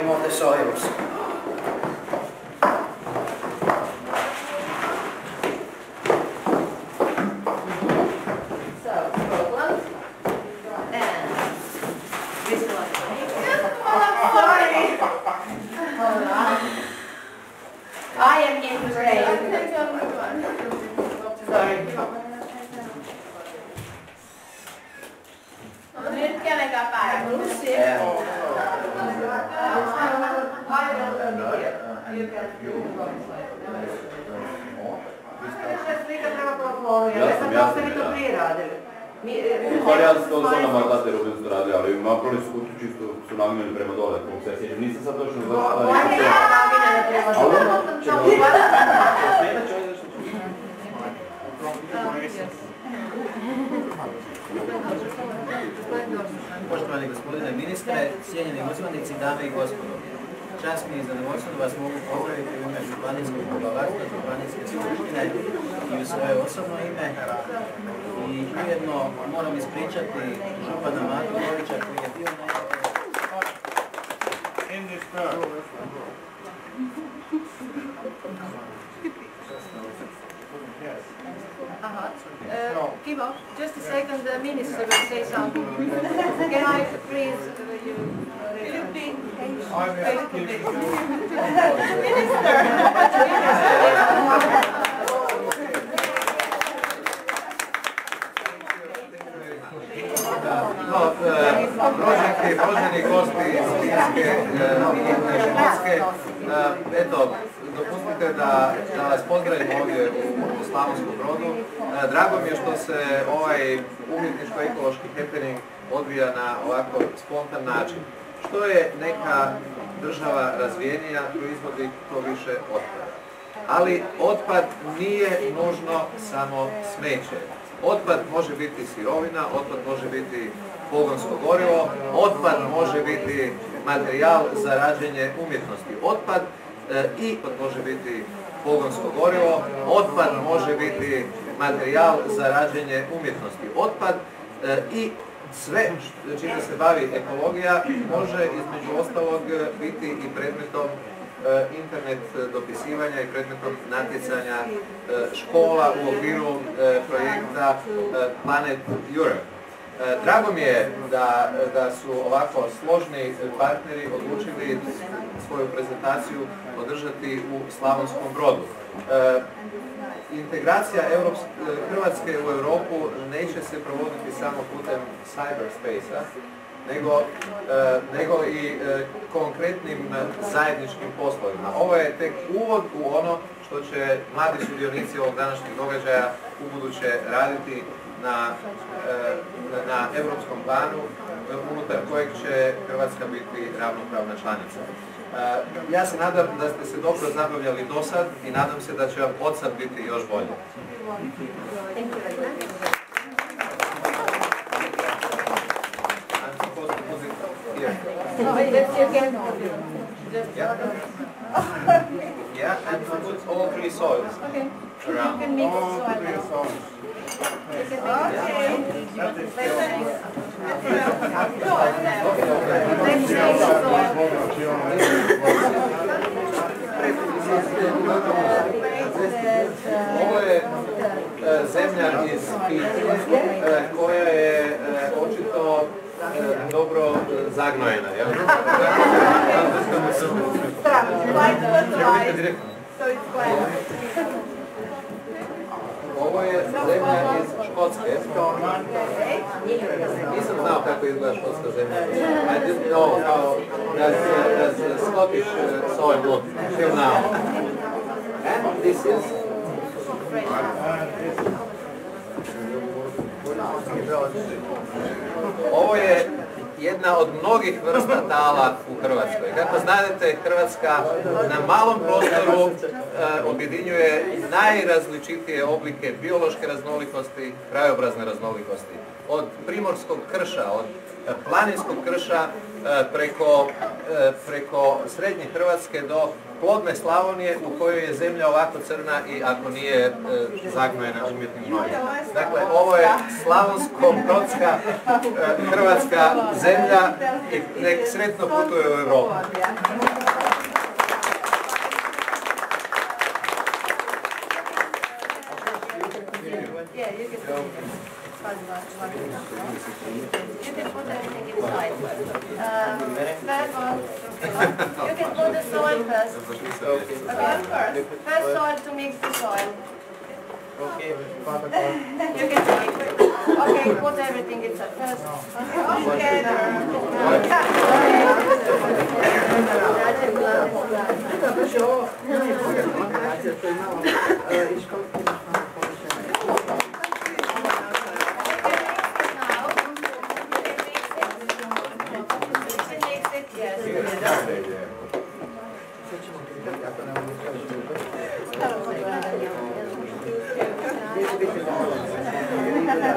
of the soils. So, Scotland and Switzerland. Sorry. Hold on. I am in grade. Sorry. Ja sam to sa nama tate Rubin su radili, ali napravili su kuću čisto su namjeni prema dole, kako se ja sjećam. Nisam sad točno zašto Ali ono, čekaj. Smetat će ovdje nešto Poštovani gospodine ministre, cijenjeni uzvanici, dame i gospodo. Čast mi je zadovoljstvo da vas mogu pozdraviti u ime Županijskog poglavarstva, Županijske skupštine i u svoje osobno ime. I ujedno moram ispričati župana Matu Lovića koji je bio na Uh-huh. Uh, Kivo, just a second, the minister will say something. Can I please, uh, you, you be No, e, rođenke, rođeni gosti iz Finske i Škotske, eto, dopustite da, da vas pozdravim ovdje u, u Slavonskom brodu. E, Drago mi je što se ovaj umjetničko-ekološki happening odvija na ovako spontan način. Što je neka država razvijenija, proizvodi to više otpada. Ali otpad nije nužno samo smeće. Otpad može biti sirovina, otpad može biti pogonsko gorivo, otpad može biti materijal za rađenje umjetnosti. Otpad e, i može biti pogonsko gorivo, otpad može biti materijal za rađenje umjetnosti. Otpad e, i sve čime se bavi ekologija može između ostalog biti i predmetom e, internet dopisivanja i predmetom natjecanja e, škola u okviru e, projekta Planet Europe. E, Drago mi je da, da su ovako složni partneri odlučili svoju prezentaciju održati u Slavonskom brodu. E, Integracija Hrvatske u Europu neće se provoditi samo putem cyberspace-a, nego, e, nego i konkretnim zajedničkim poslovima. Ovo je tek uvod u ono što će mladi sudionici ovog današnjeg događaja u buduće raditi na, e, na, na europskom planu e, unutar kojeg će Hrvatska biti ravnopravna članica. E, Ja se nadam da ste se dobro zabavljali do sad i nadam se da će vam od sad biti još bolje. Yeah. And put all three soils okay. You around. can mix so Ovo je e, zemlja iz e, koja je e, očito dobro zagnojena. jel? Quite Ovo je zemlja iz Škotske. Nisam znao kako izgleda škotska zemlja. I didn't know how does, uh, does uh, Scottish uh, soil look till now. And this is Ovo je jedna od mnogih vrsta tala u Hrvatskoj. Kako znate, Hrvatska na malom prostoru objedinjuje najrazličitije oblike biološke raznolikosti, krajobrazne raznolikosti. Od primorskog krša, od e, planinskog krša e, preko e, preko srednje Hrvatske do plodne Slavonije u kojoj je zemlja ovako crna i ako nije e, zagnojena umjetnim gnojem. Dakle, ovo je slavonsko-brodska e, hrvatska zemlja i nek sretno putuje u Europu. You can put everything inside. Um, third one. You can put the soil first. Okay, first. First soil to mix the soil. Okay, You can take. Okay, put everything inside first. Okay.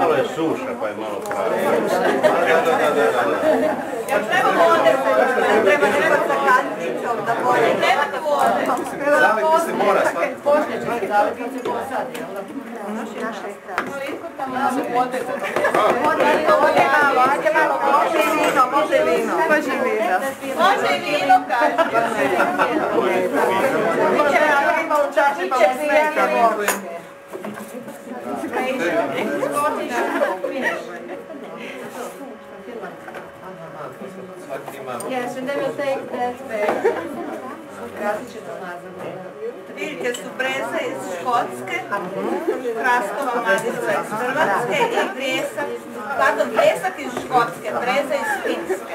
Malo je suša pa je malo pravo. Zaviti se mora svaki Može i vino, Svaki ima Yes, and then we'll take that back. Različito nazvamo. Biljke su breza iz Škotske, hrastova mladica iz Hrvatske i bljesak, pardon, bljesak iz Škotske, breza iz Finske.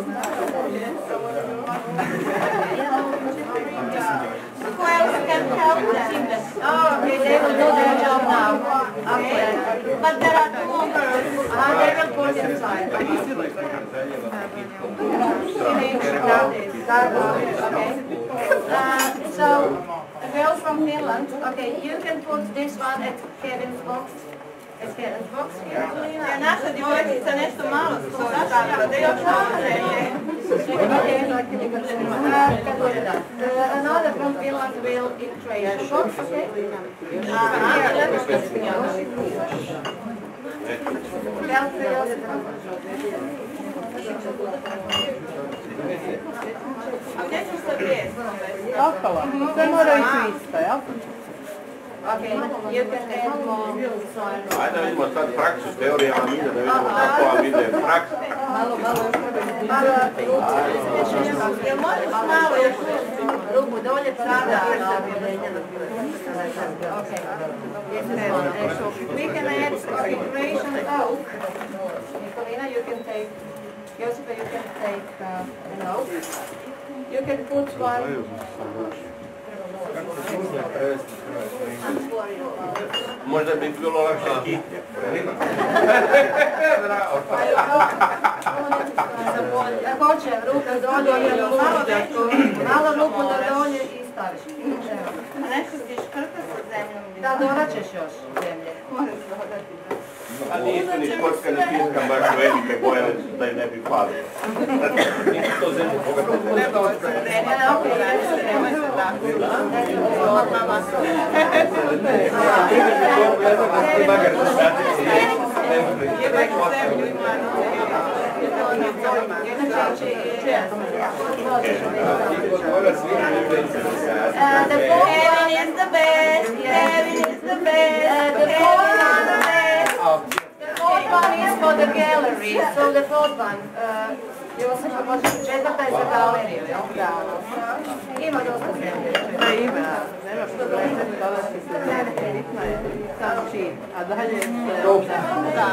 Oh, okay, they will do their job now. Okay. But there are two more girls. Uh, they will put inside. Okay. Uh, so, a girl from Finland, okay, you can put this one at Kevin's box. At Kevin's box here. Ja, naša djevojčica nešto su to stavila, da još malo another from Finland will eat tray shop, okay? A gdje ću se bijes? Sve mora ići isto, jel? Okay, you can add. Ajde vidimo sad praksu s teorijama da vidimo kako vam ide praksa. Jel možeš malo još Rubu dolje, sada. One. We can add configuration oak. Nicolina, you can take, Josipa, you can take uh, an oak. You can put one. Možda bi bilo lakše. Također, ruku dolje, malo ruku do dolje i staviš. Nešto ti škrta sa zemljom. Da, dodat ćeš još zemlje. Moraš dodati. A nisu ni škotska ni finska baš velike boje da im ne bi pali. Nisu to zemlje bogate od zemlje. Okay, Nemoj se tako. Jebaj zemlju ima. The fourth Kevin is the best. Kevin is the best. The fourth is one, the best. the fourth one is for the gallery. So the fourth one, uh, Josipa, može četvrta je za galeriju, jel? Ima dosta zemlje. Da ima, nema problema dodati se zemlje, bitno je sam čin. Da, da, da.